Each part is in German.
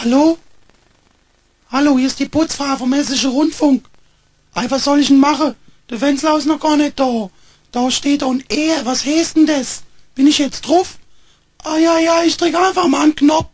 Hallo? Hallo, hier ist die Putzfrau vom Hessischen Rundfunk. Ei, was soll ich denn machen? Der Wenzlau ist noch gar nicht da. Da steht on air. Was heißt denn das? Bin ich jetzt drauf? Ah ja, ja, ich drück einfach mal einen Knopf.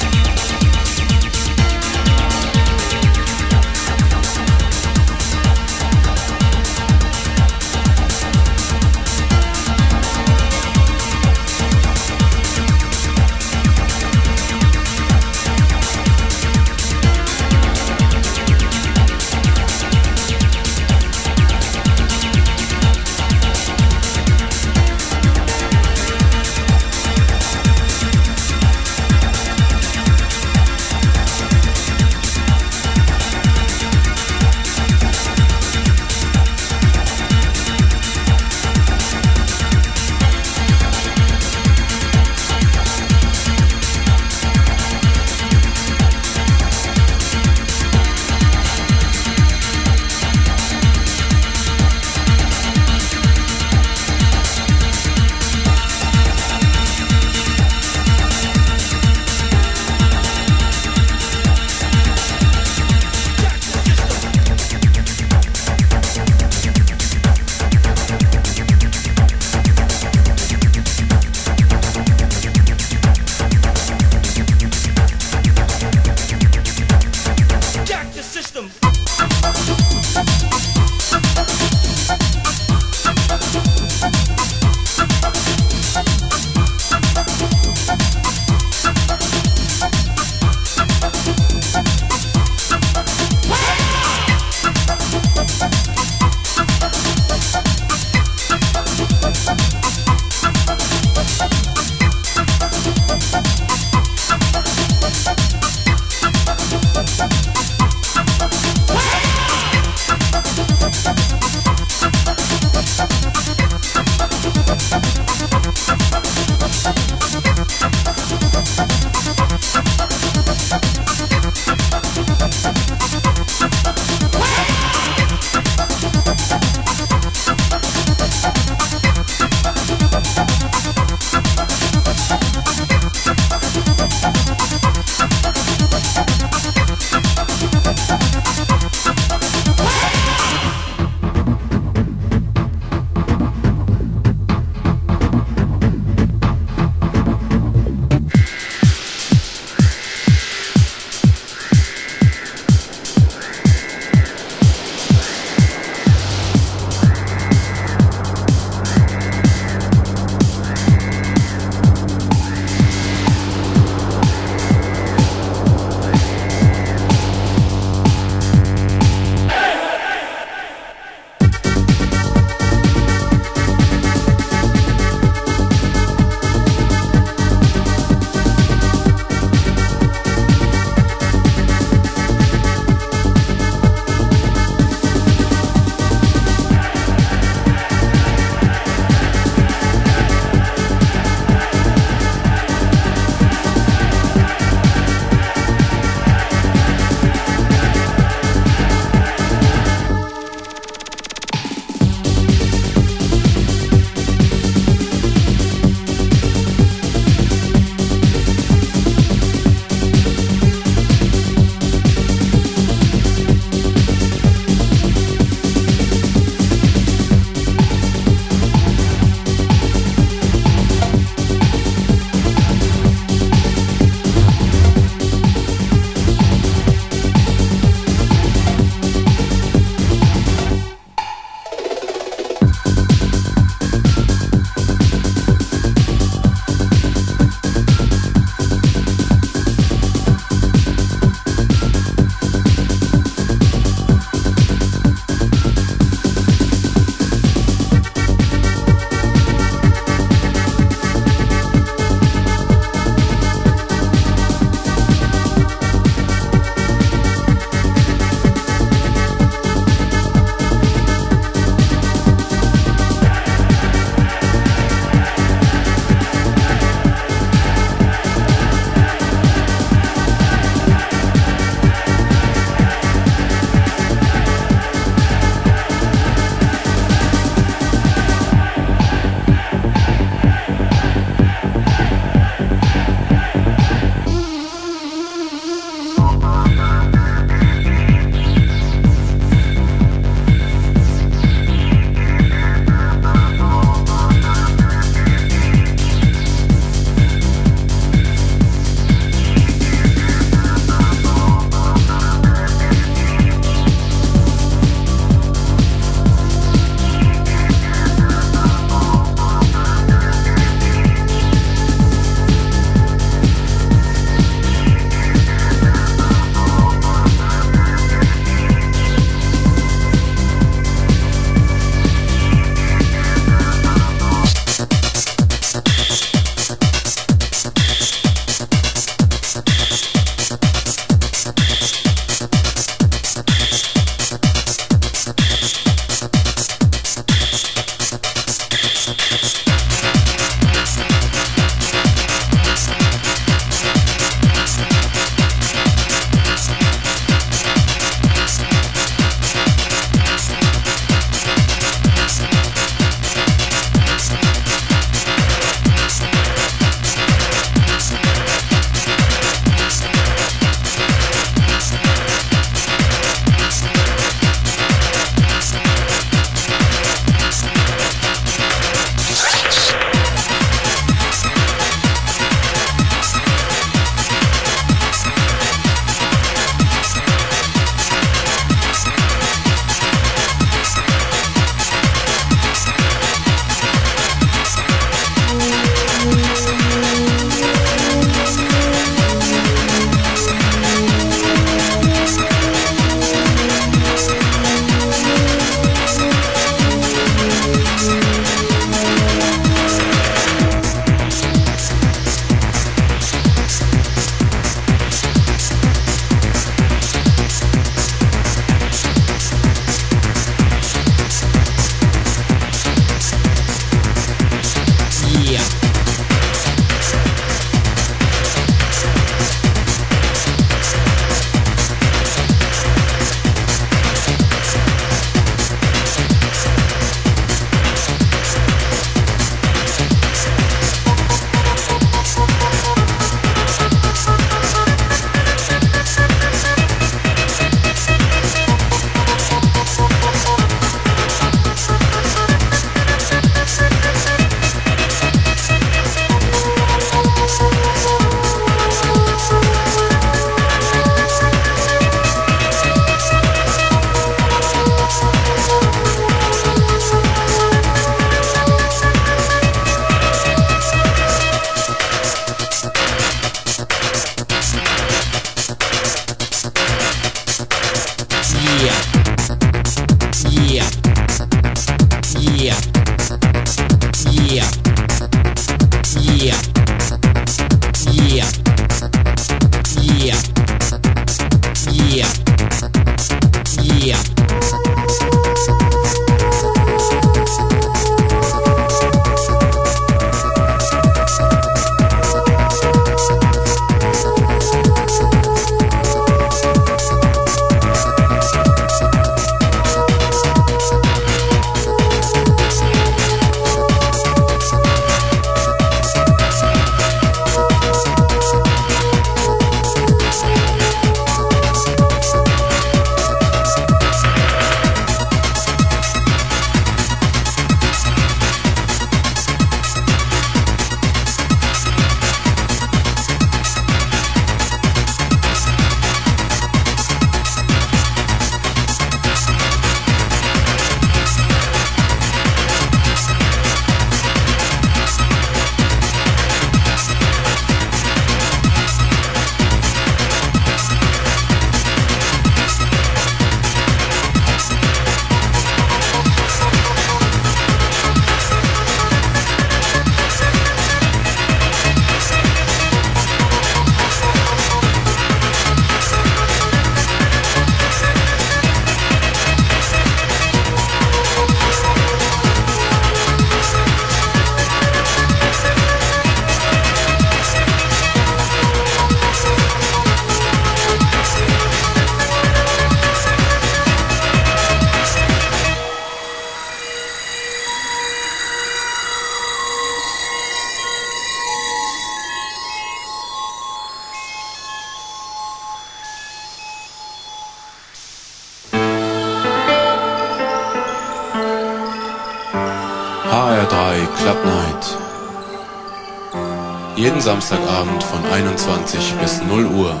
Samstagabend von 21 bis 0 Uhr.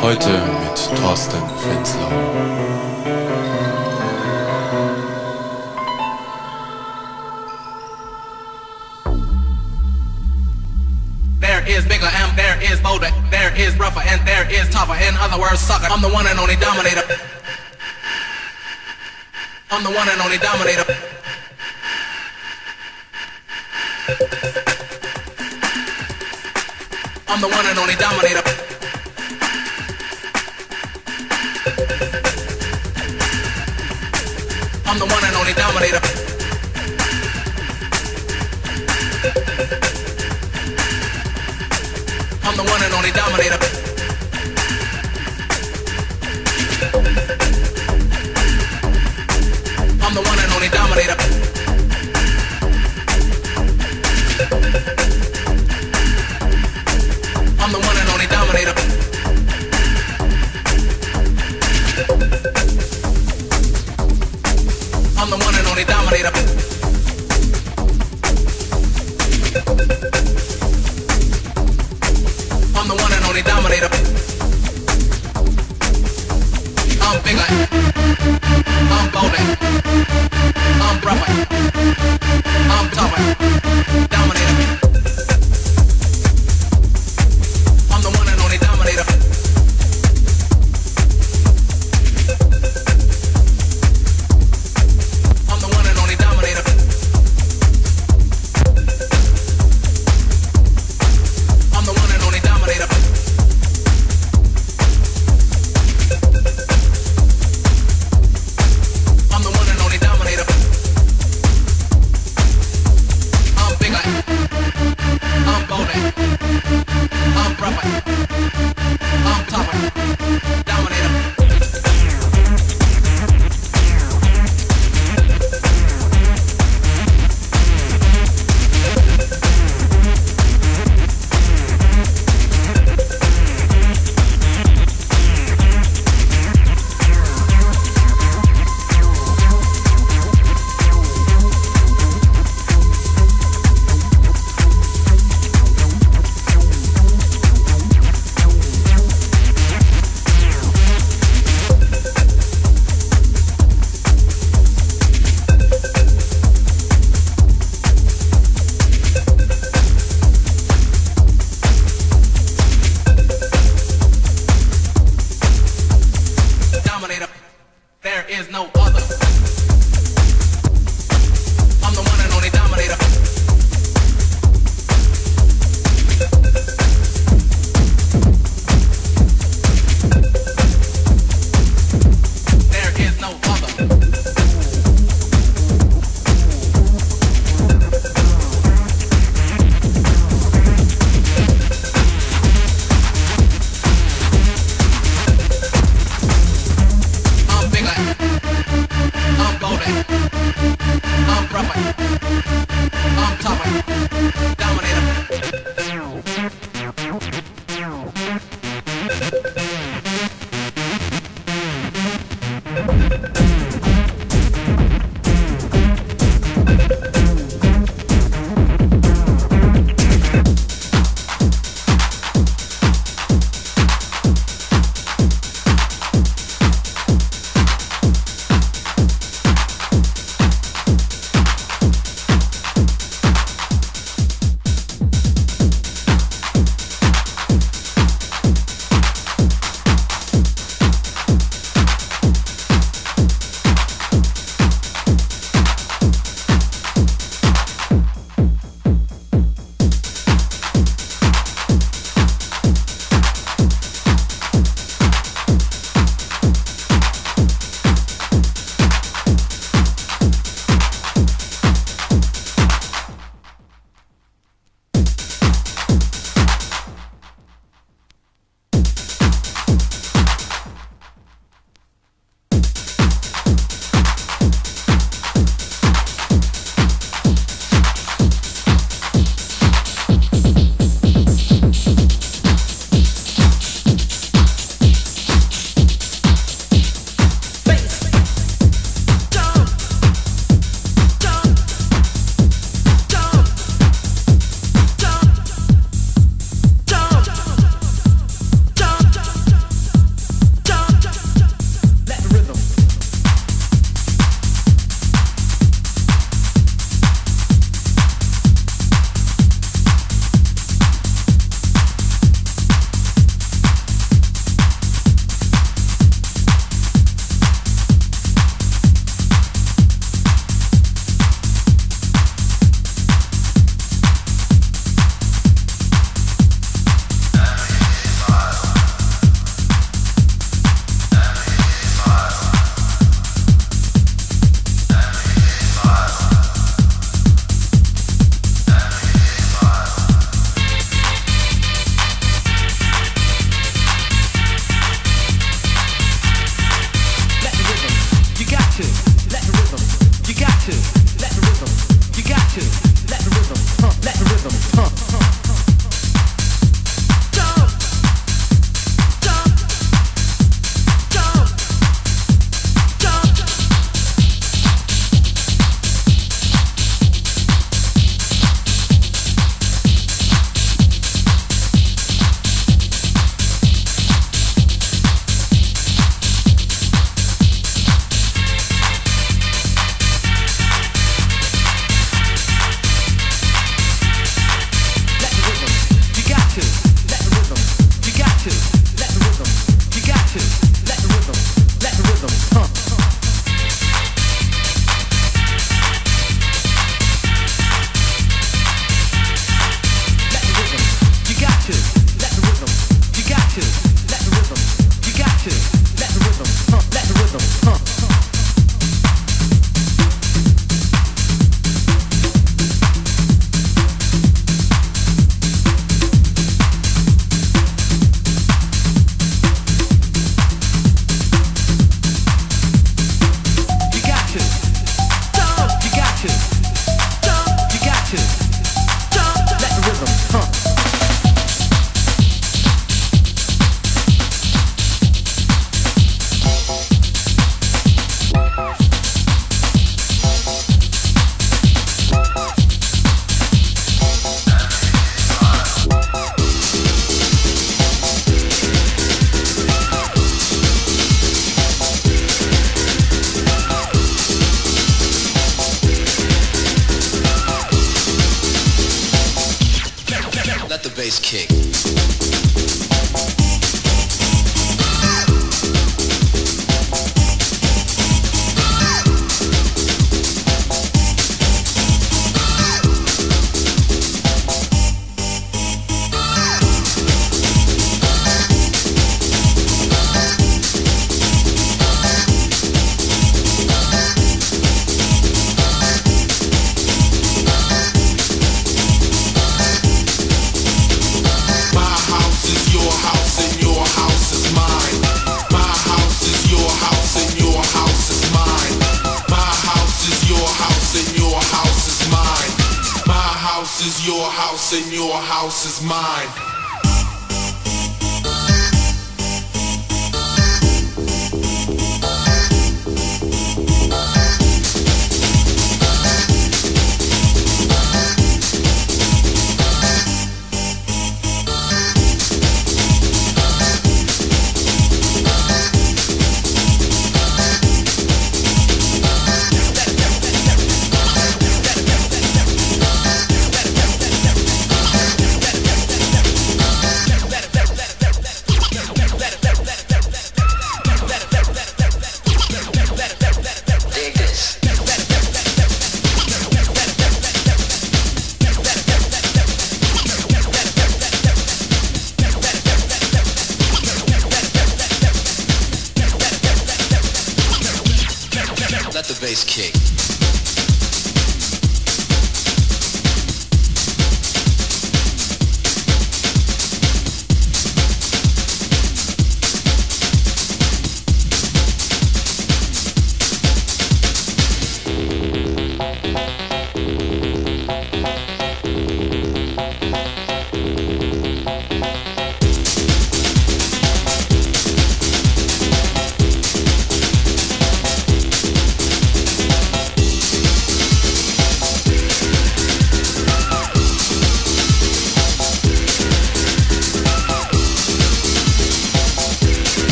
Heute mit Thorsten Fenzlau. There is bigger there is bolder. There is rougher and there is tougher. In other words, sucker. I'm the one and only dominator. I'm the one and only dominator. I'm the one and only dominator.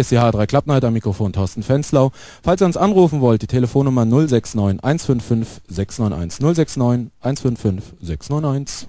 ist die H3 Klappneid am Mikrofon Thorsten Fenslau. Falls ihr uns anrufen wollt, die Telefonnummer 069 155 691 069 155 691.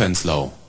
Fenslau.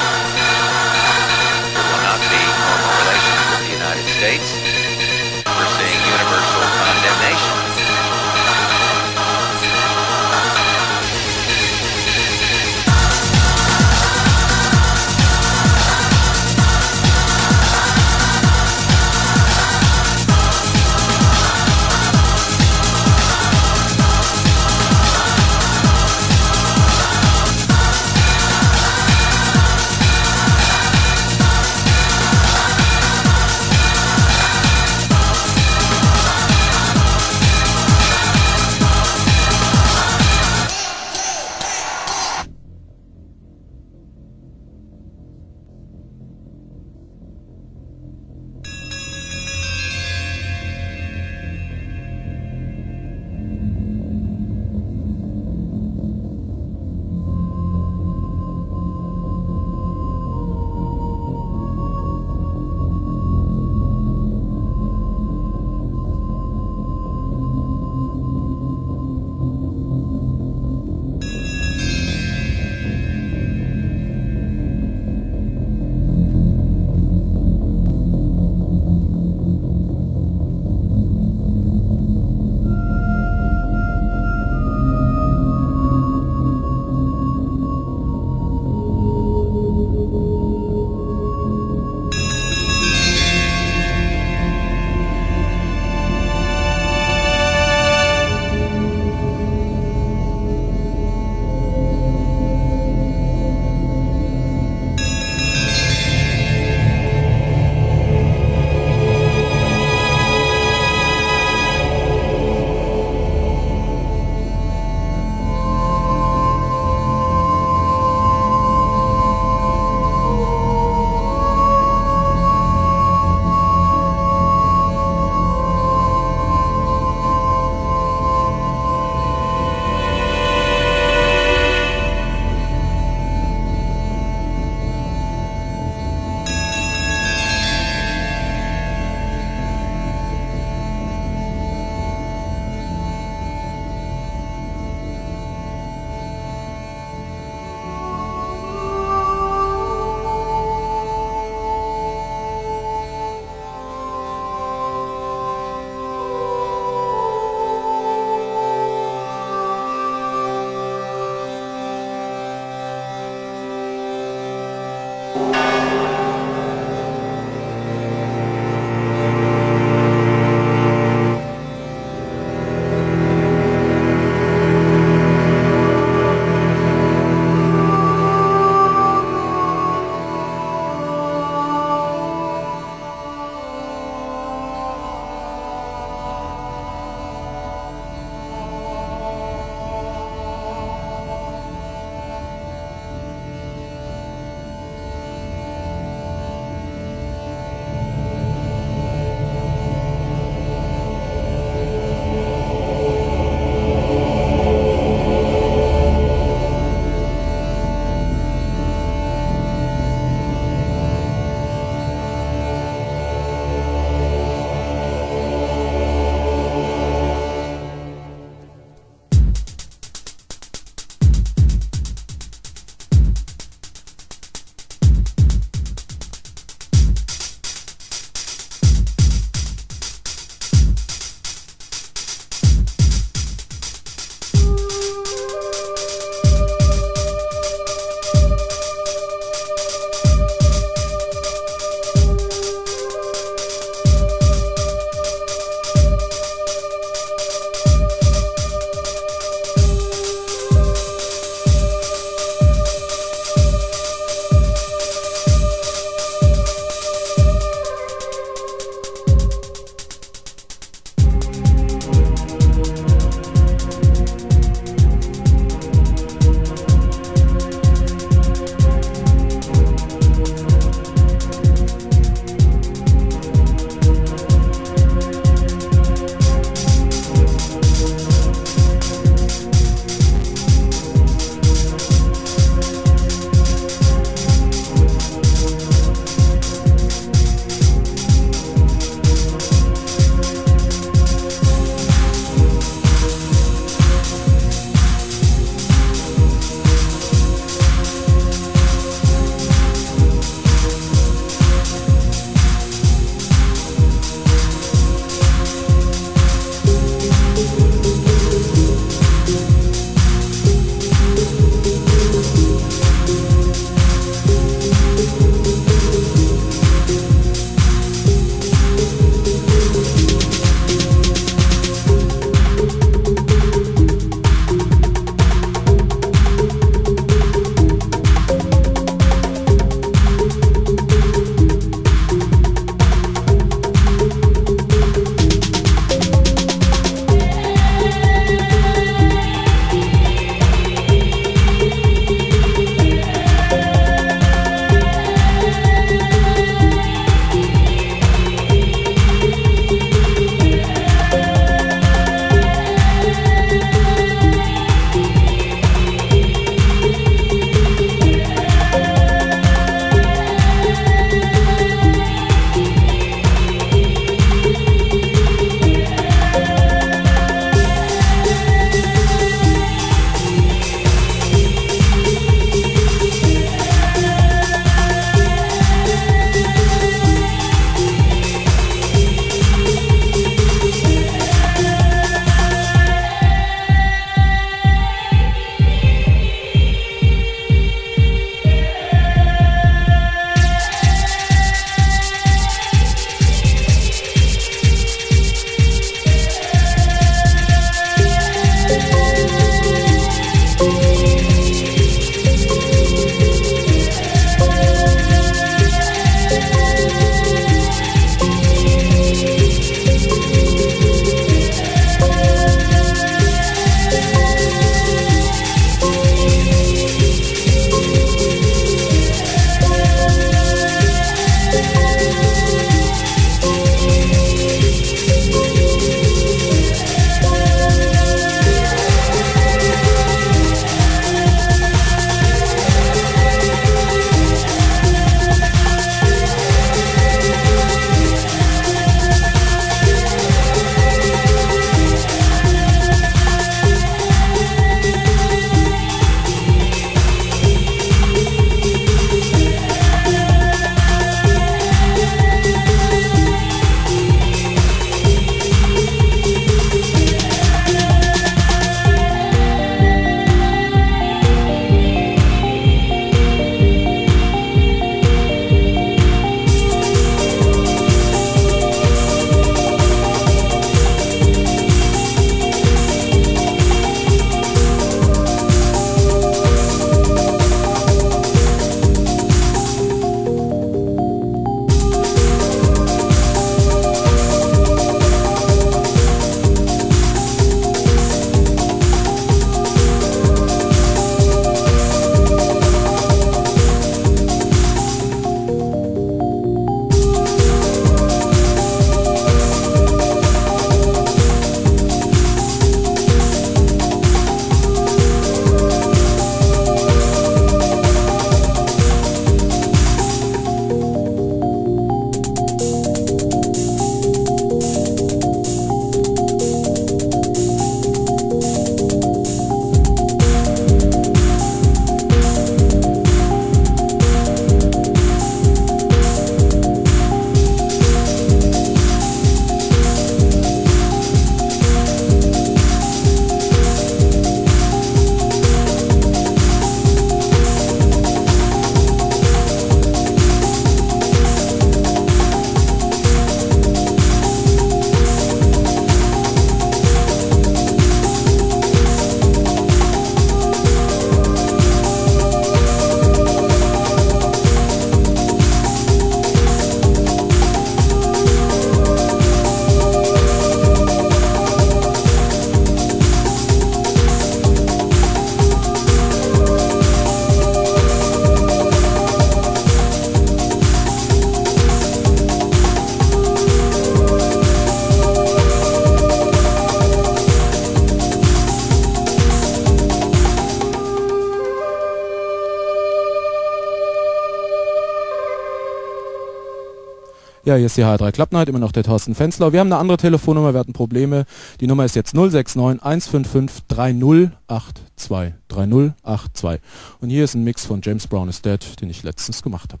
Ja, hier ist die H3 Club Night, immer noch der Thorsten Fenslau. Wir haben eine andere Telefonnummer, wir hatten Probleme. Die Nummer ist jetzt 069 155 3082. 3082. Und hier ist ein Mix von James Brown is Dead, den ich letztens gemacht habe.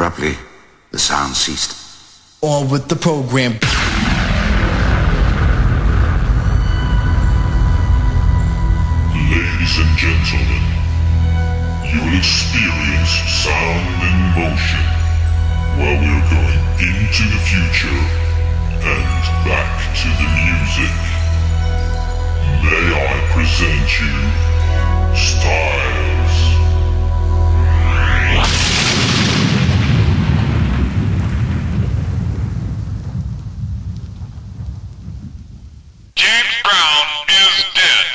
Abruptly, the sound ceased. On with the program. Ladies and gentlemen, you will experience sound and motion while we're going into the future and back to the music. May I present you Styles. 10.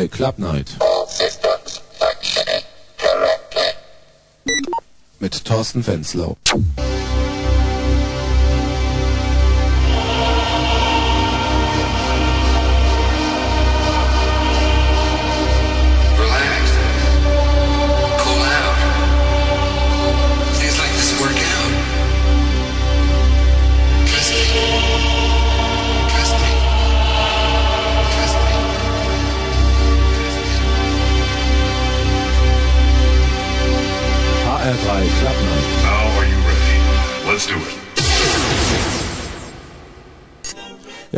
HR3 Club Night. Mit Thorsten Fenslau.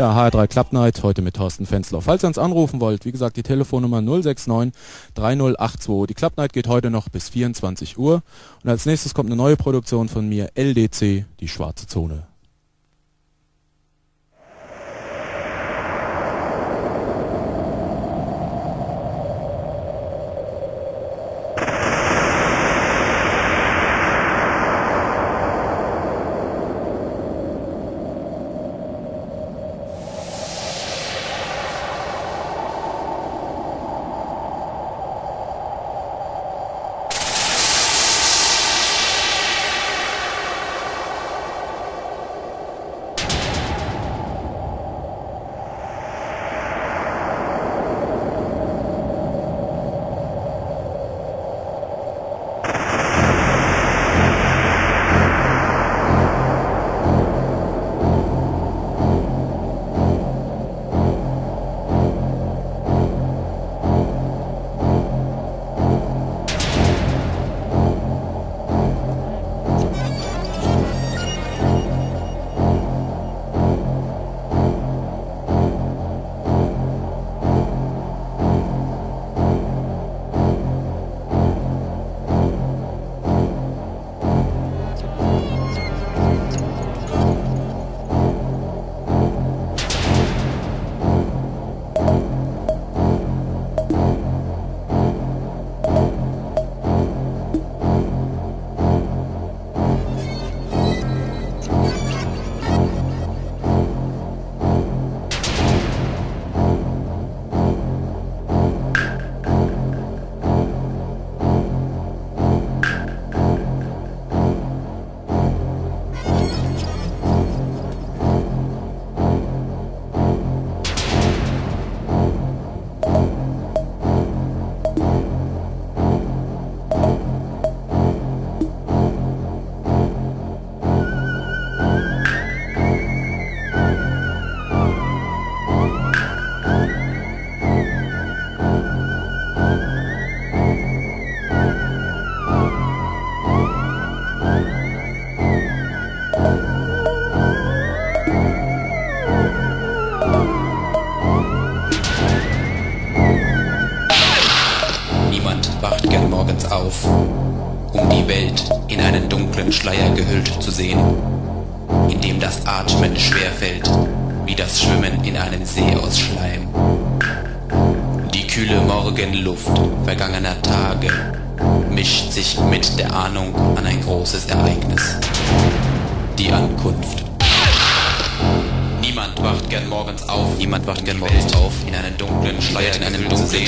Ja, HR3 Club Night, heute mit Thorsten Fenslau. Falls ihr uns anrufen wollt, wie gesagt, die Telefonnummer 069 3082. Die Club Night geht heute noch bis 24 Uhr. Und als nächstes kommt eine neue Produktion von mir, LDC, die schwarze Zone.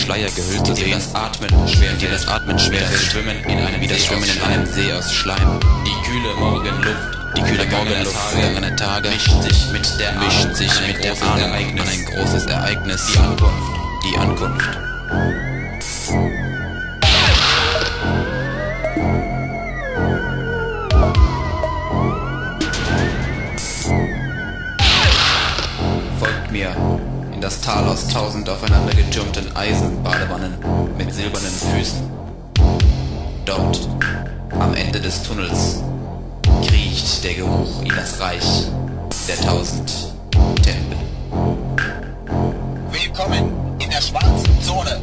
Schleier gehüllt zu sehen. das Atmen schwer, dir das Atmen schwer das Schwimmen in einem wie das Schwimmen in einem See aus Schleim. Die kühle Morgenluft. Die kühle Morgenluft vergangener Tage mischt sich mit der mischt sich mit der Ahnung an ein großes Ereignis. Die Ankunft. Die Ankunft. Tausend aufeinander getürmten Eisenbadewannen mit silbernen Füßen. Dort, am Ende des Tunnels, kriecht der Geruch in das Reich der tausend Tempel. Willkommen in der schwarzen Zone.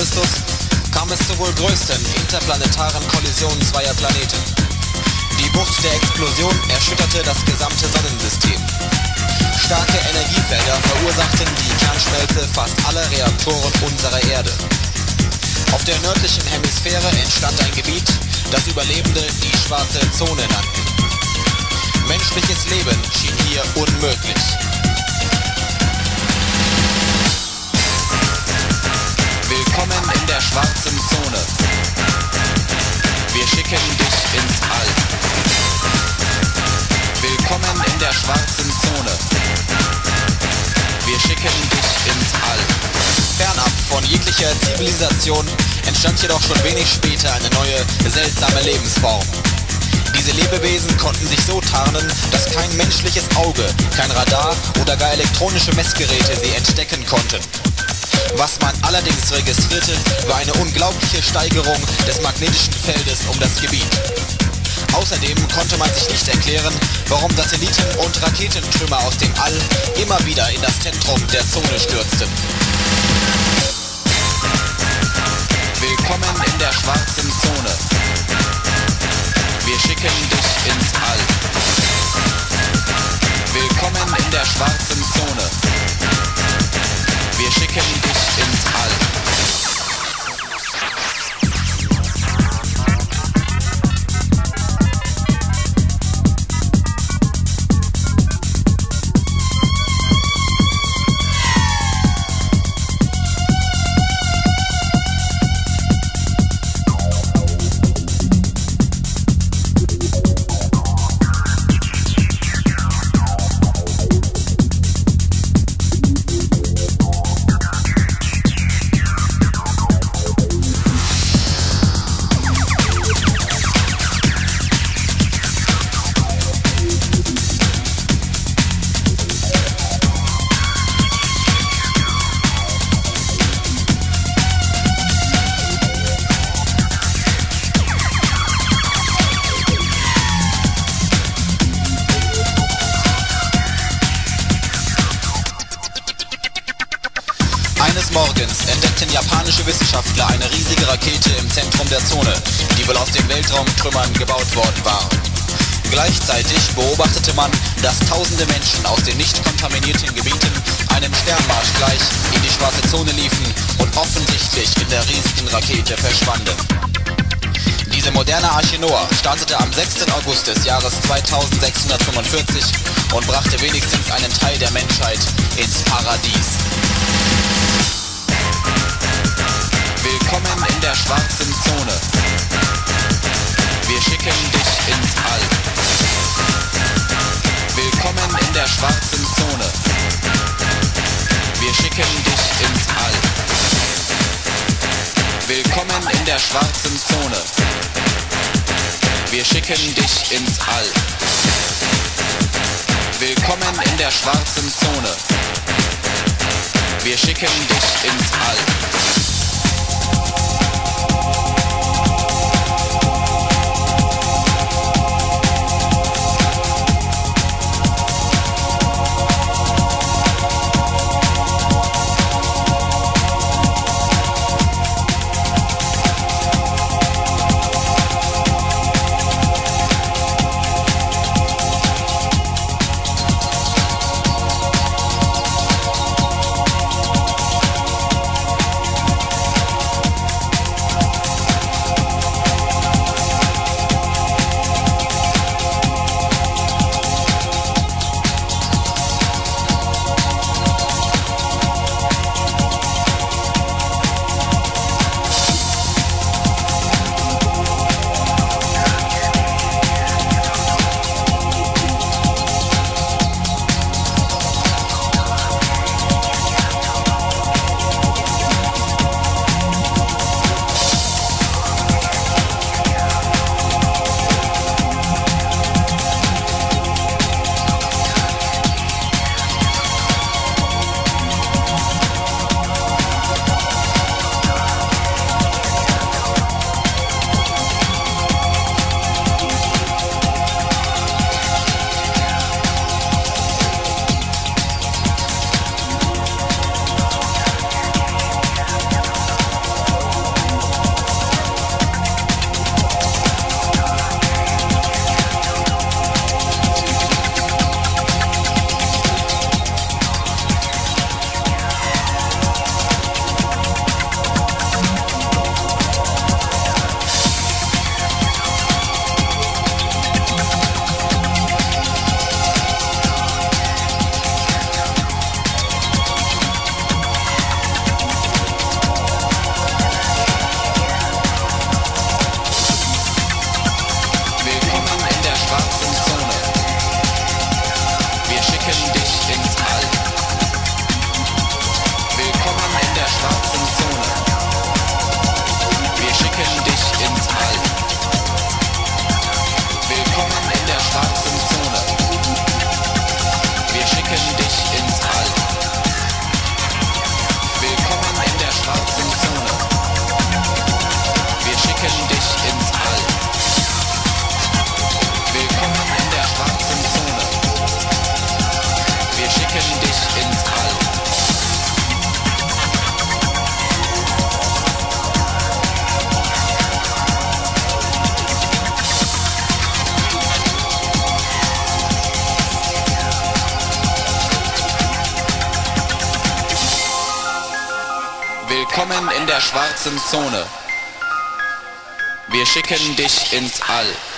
Christus kam es zur wohl größten interplanetaren Kollision zweier Planeten. Die Wucht der Explosion erschütterte das gesamte Sonnensystem. Starke Energiefelder verursachten die Kernschmelze fast aller Reaktoren unserer Erde. Auf der nördlichen Hemisphäre entstand ein Gebiet, das Überlebende die schwarze Zone nannten. Menschliches Leben schien hier unmöglich. Der schwarzen Zone. Wir schicken dich ins All. Willkommen in der schwarzen Zone. Wir schicken dich ins All. Fernab von jeglicher Zivilisation entstand jedoch schon wenig später eine neue, seltsame Lebensform. Diese Lebewesen konnten sich so tarnen, dass kein menschliches Auge, kein Radar oder gar elektronische Messgeräte sie entdecken konnten. Was man allerdings registrierte, war eine unglaubliche Steigerung des magnetischen Feldes um das Gebiet. Außerdem konnte man sich nicht erklären, warum Satelliten und Raketentrümmer aus dem All immer wieder in das Zentrum der Zone stürzten. Willkommen in der schwarzen Zone. Wir schicken dich ins All. Willkommen in der schwarzen Morgens entdeckten japanische Wissenschaftler eine riesige Rakete im Zentrum der Zone, die wohl aus den Weltraumtrümmern gebaut worden war. Gleichzeitig beobachtete man, dass tausende Menschen aus den nicht kontaminierten Gebieten einem Sternmarsch gleich in die schwarze Zone liefen und offensichtlich in der riesigen Rakete verschwanden. Diese moderne Arche Noah startete am 6. August des Jahres 2645 und brachte wenigstens einen Teil der Menschheit ins Paradies. Willkommen in der schwarzen Zone. Wir schicken dich ins All. Willkommen in der schwarzen Zone. Wir schicken dich ins All. Willkommen in der schwarzen Zone. Wir schicken dich ins All. Willkommen in der schwarzen Zone. Wir schicken dich ins All. Schwarzen Zone. Wir schicken dich ins All.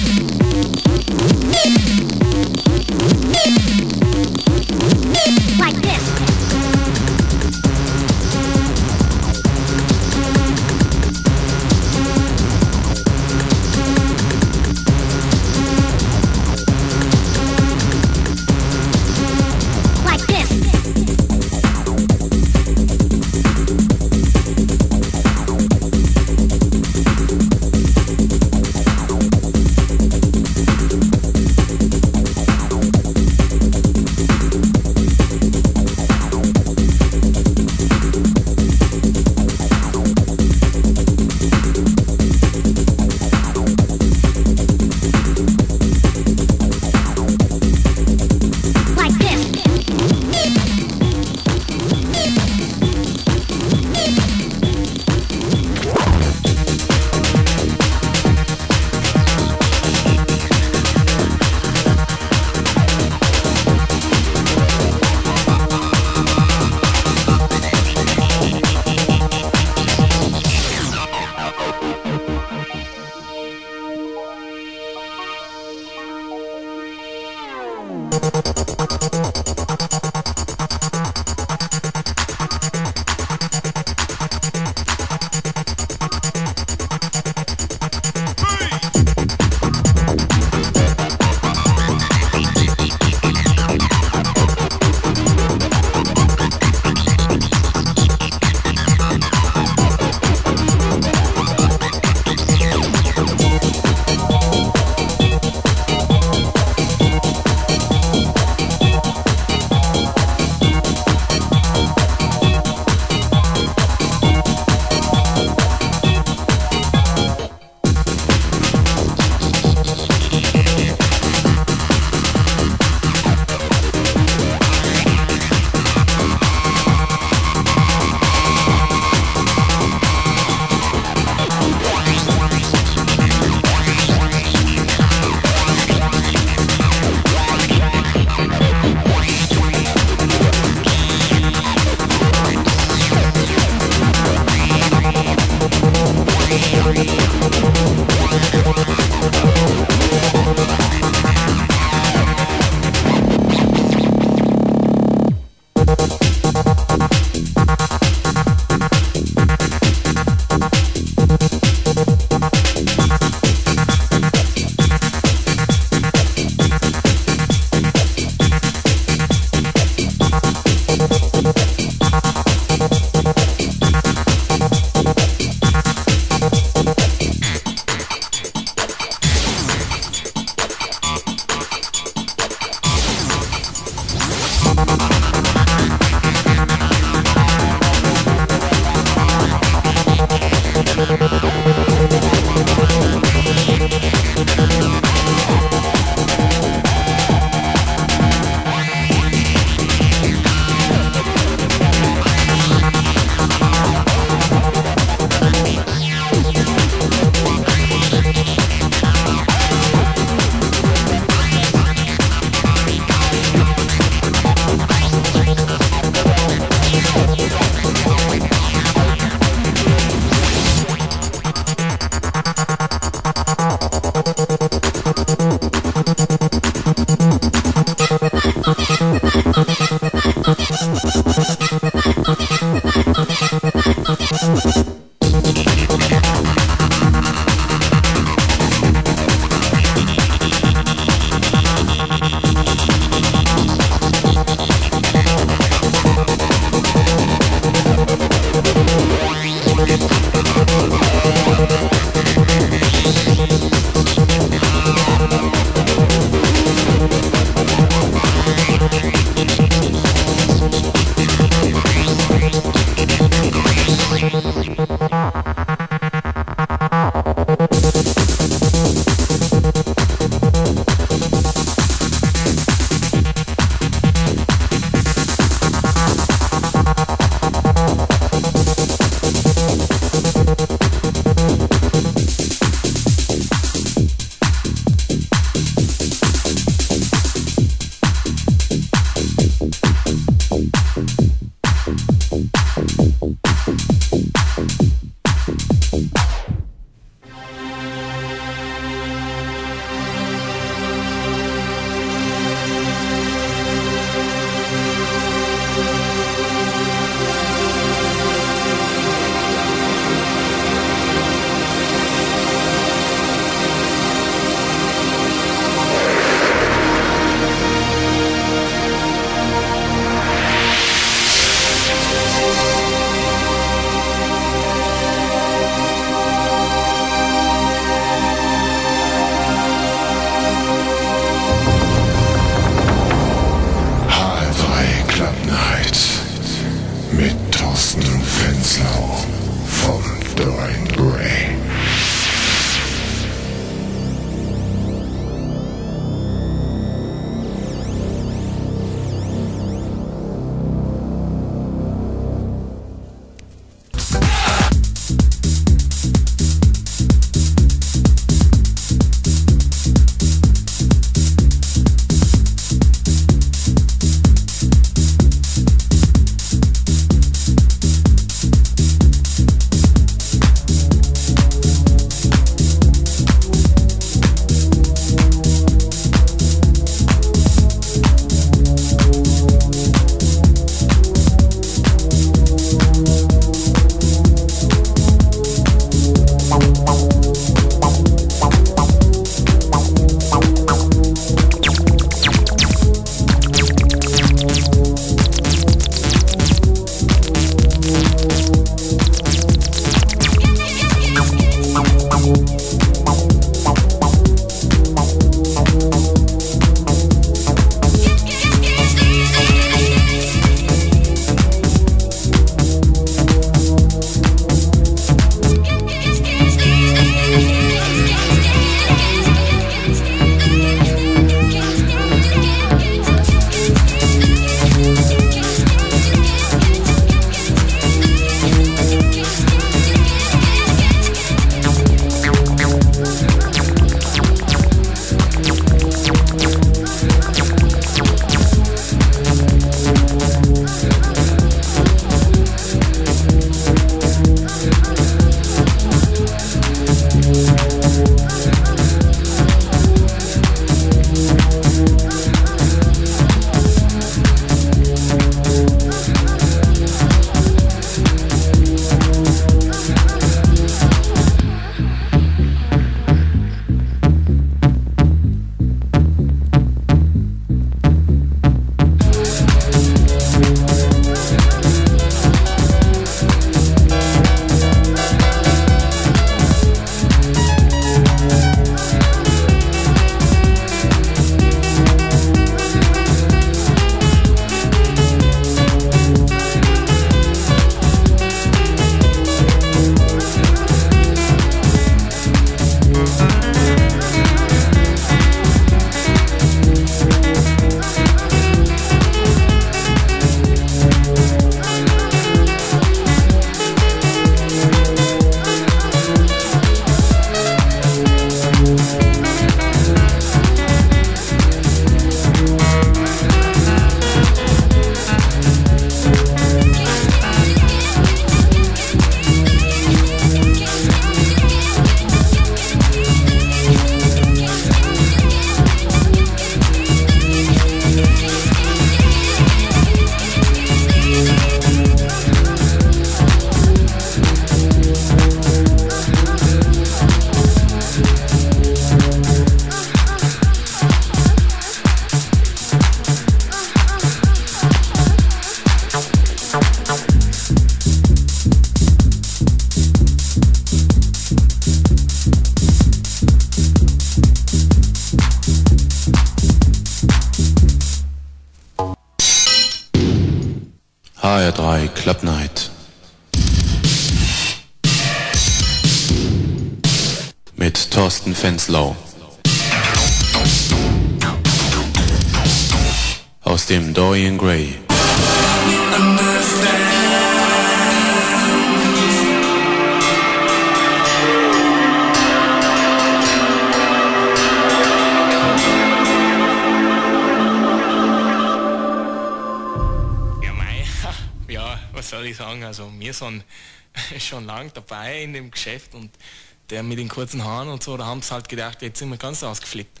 Der mit den kurzen Haaren und so, da haben sie halt gedacht, jetzt sind wir ganz ausgeflippt.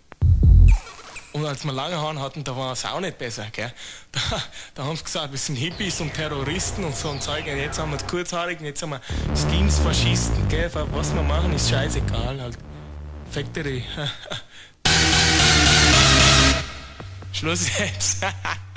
Und als wir lange Haaren hatten, da war es auch nicht besser, gell? Da, da haben sie gesagt, wir sind Hippies und Terroristen und so und Zeug. Und jetzt haben wir Kurzhaarigen, jetzt haben wir Schemes, Faschisten, gell? Was wir machen, ist scheißegal halt. Factory. Schluss jetzt.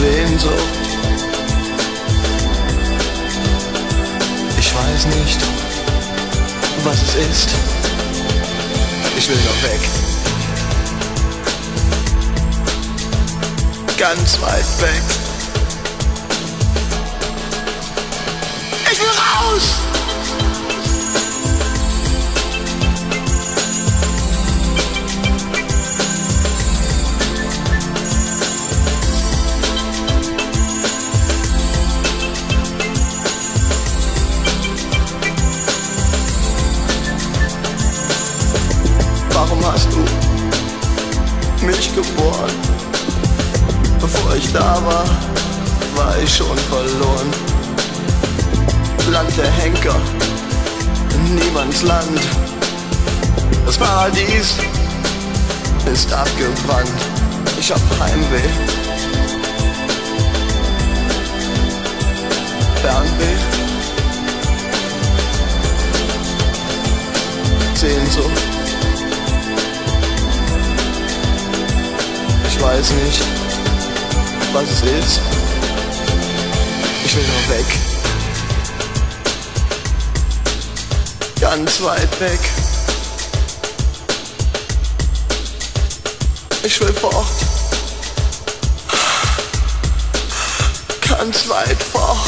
Sehnsucht. Ich weiß nicht, was es ist. Ich will nur weg. Ganz weit weg. Ich will raus! Geboren? Bevor ich da war, war ich schon verloren. Land der Henker, niemands Land. Das Paradies ist abgebrannt. Ich hab Heimweh. Fernweh. Sehnsucht. Ich weiß nicht, was es ist. Ich will nur weg. Ganz weit weg. Ich will fort. Ganz weit fort.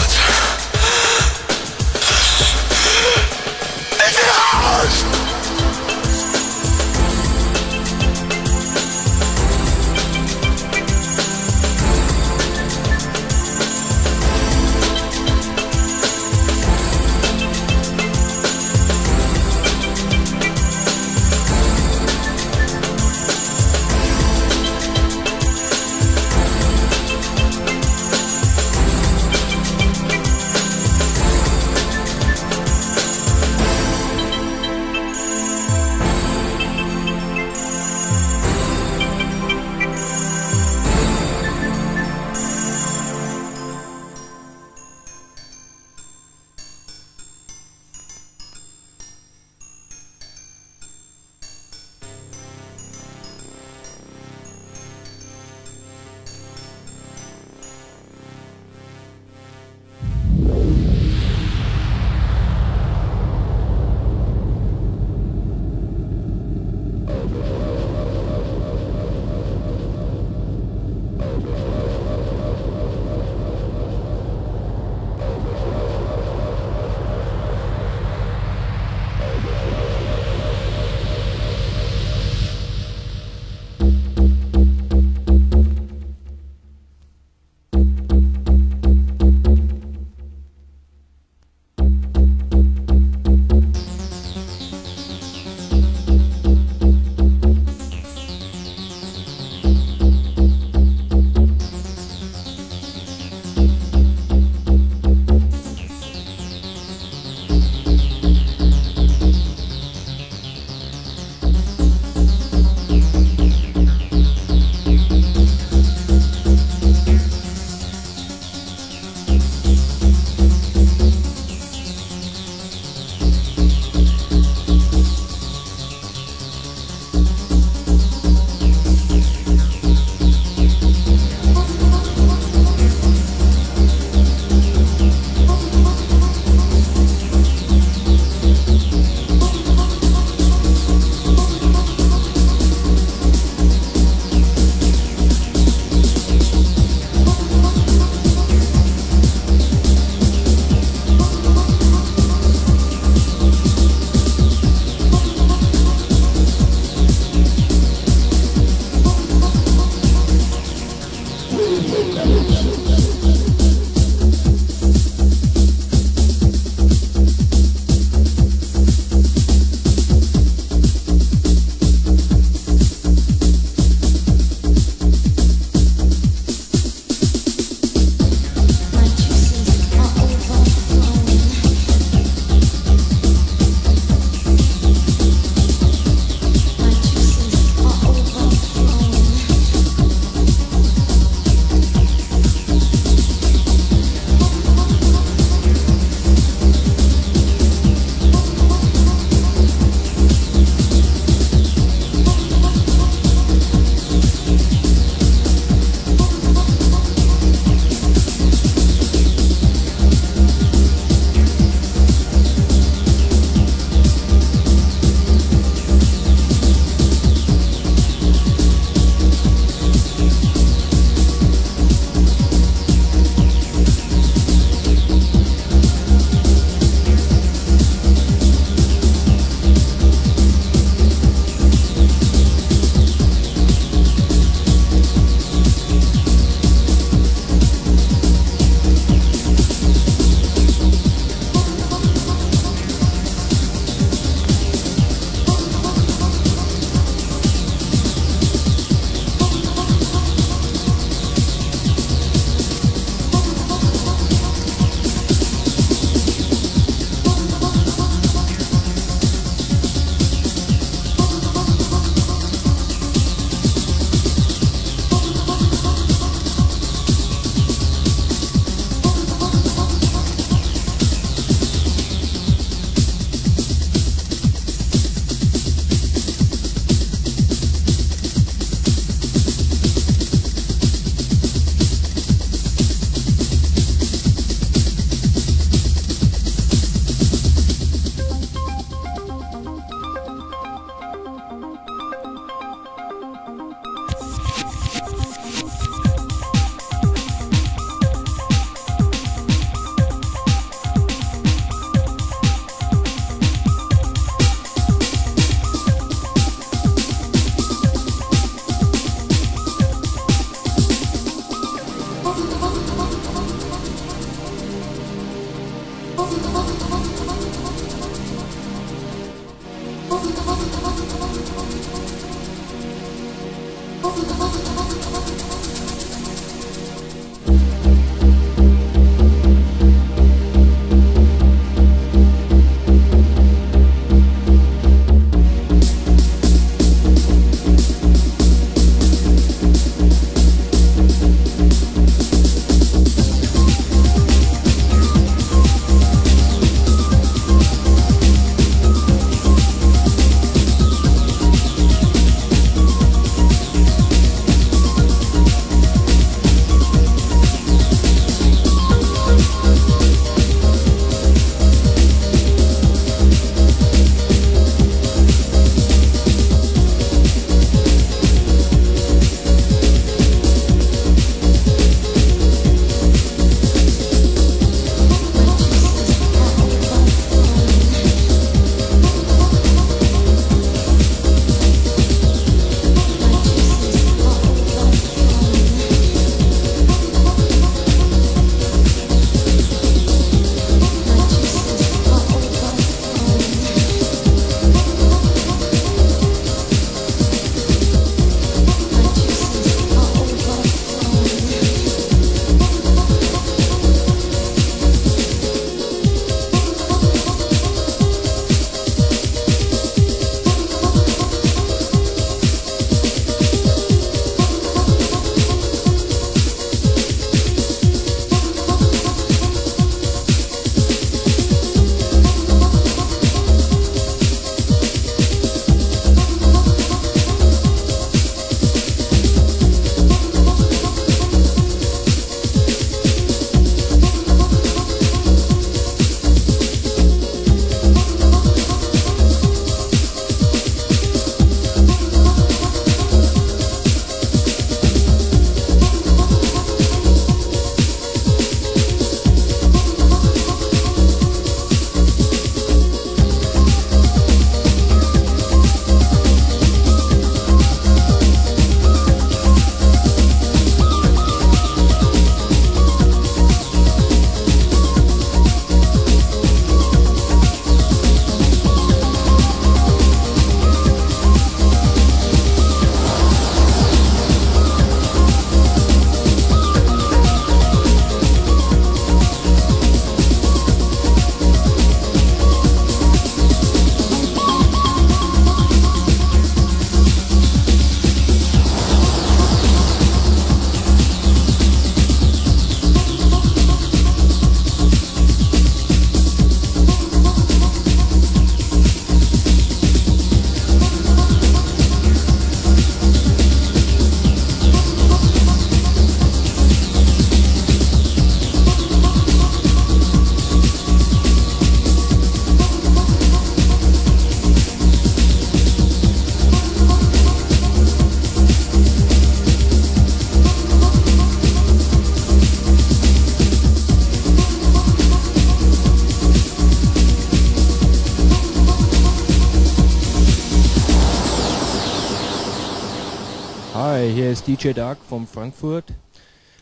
DJ Dark von Frankfurt.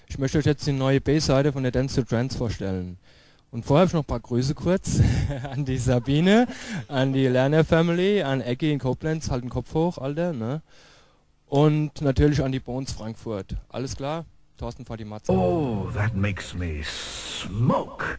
Ich möchte euch jetzt die neue B-Seite von der Dance to Trance vorstellen. Und vorher habe ich noch ein paar Grüße kurz an die Sabine, an die Lerner Family, an Eggy in Koblenz, halt den Kopf hoch, Alter, ne? Und natürlich an die Bones Frankfurt. Alles klar? Thorsten fahr die Matze. Oh, that makes me smoke.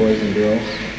boys and girls.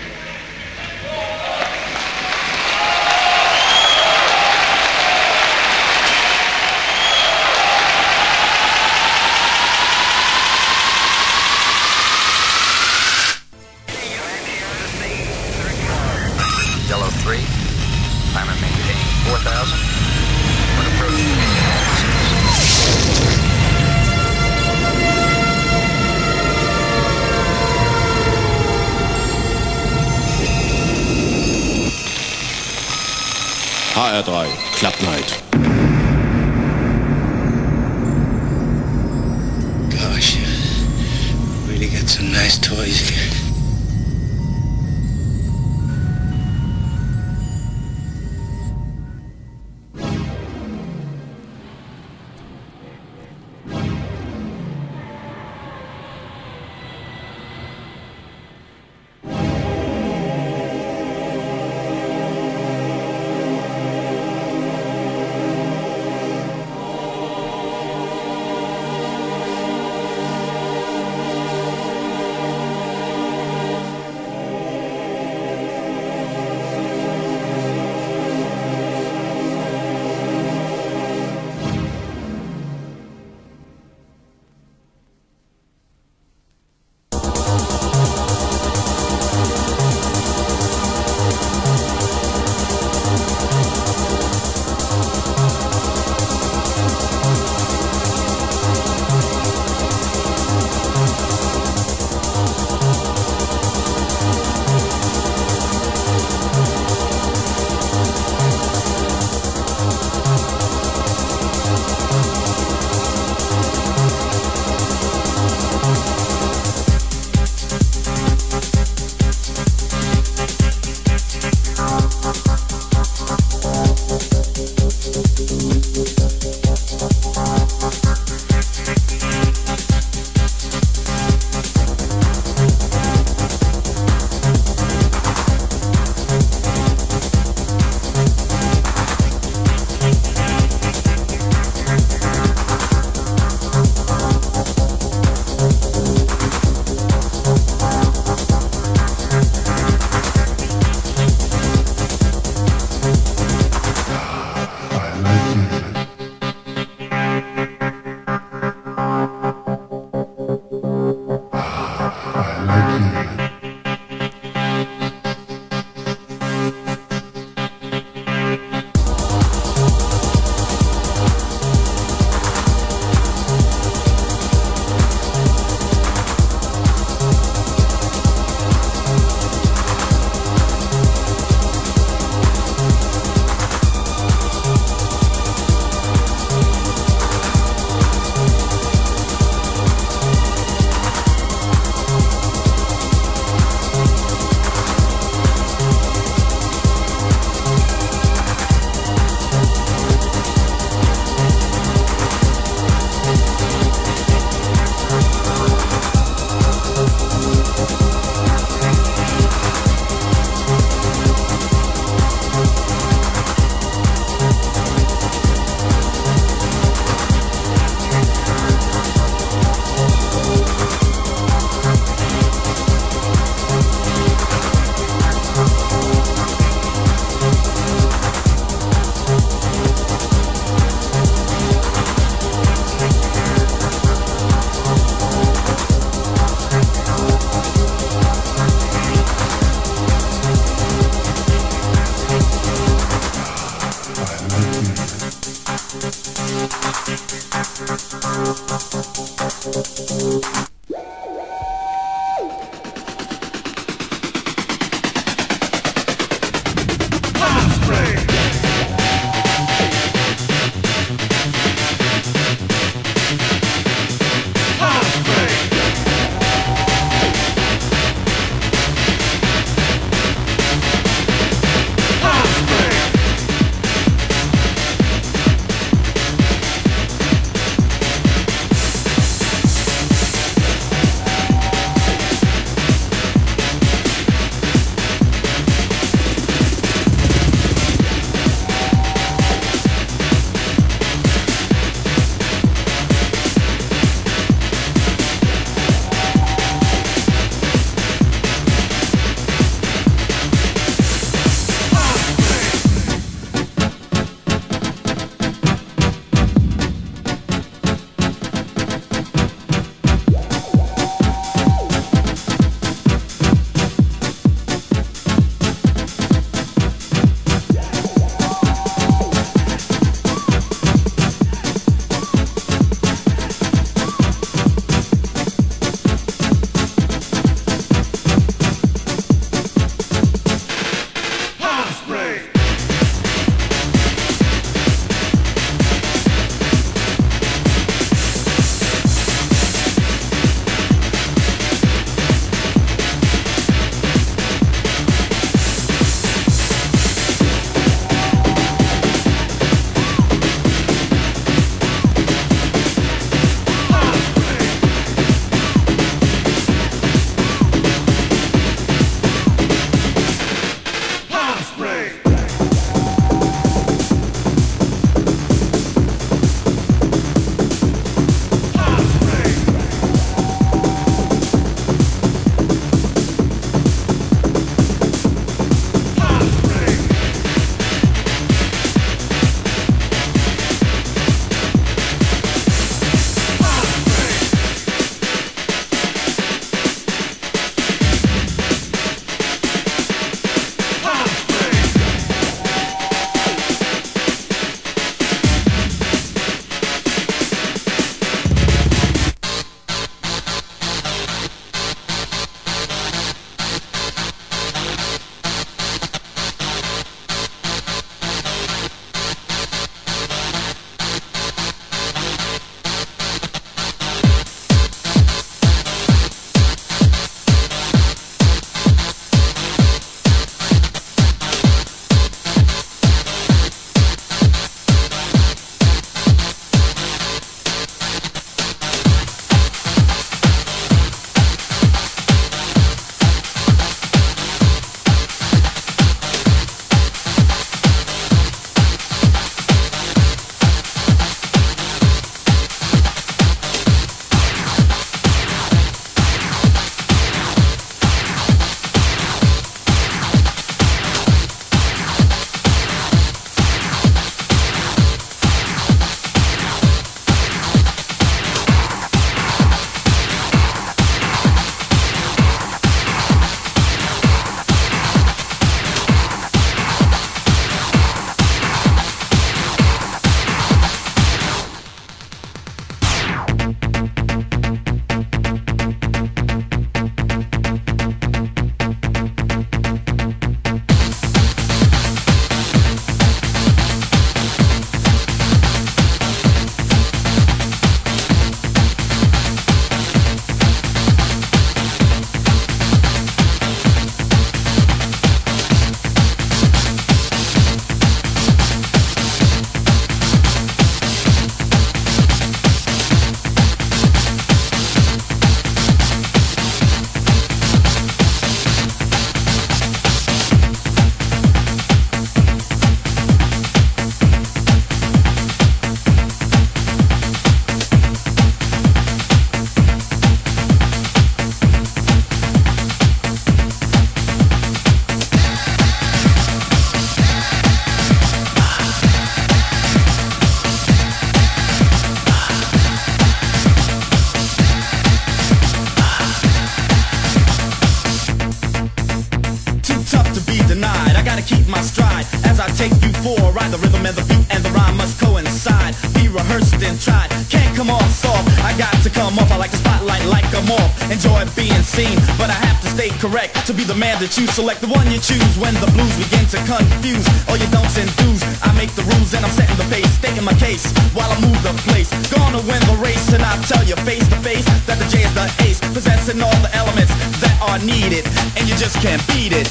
Man that you select. The one you choose when the blues begin to confuse all your don'ts and do's. I make the rules and I'm setting the pace, stating my case while I move the place. Gonna win the race and I tell you face to face that the J is the ace, possessing all the elements that are needed, and you just can't beat it.